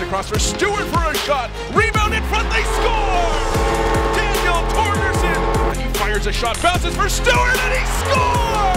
across for Stewart for a shot. Rebound in front, they score! Daniel Torgersson. He fires a shot, bounces for Stewart, and he scores!